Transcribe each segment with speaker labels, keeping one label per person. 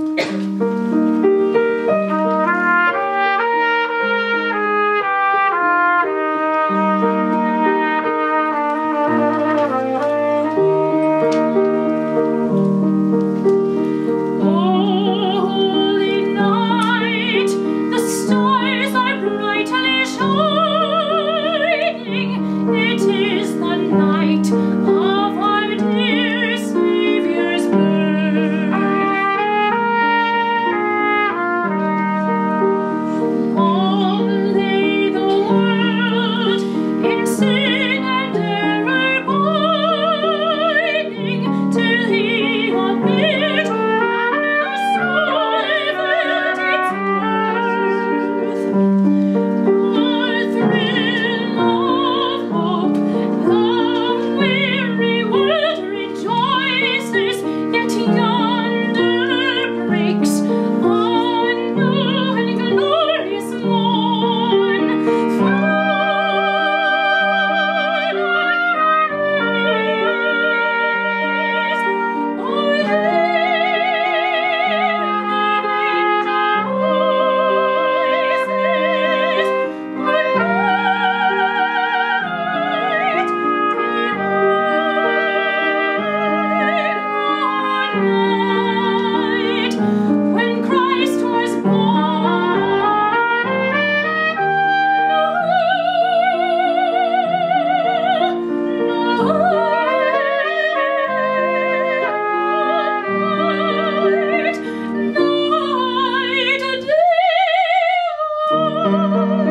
Speaker 1: うん Thank you.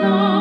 Speaker 1: Oh.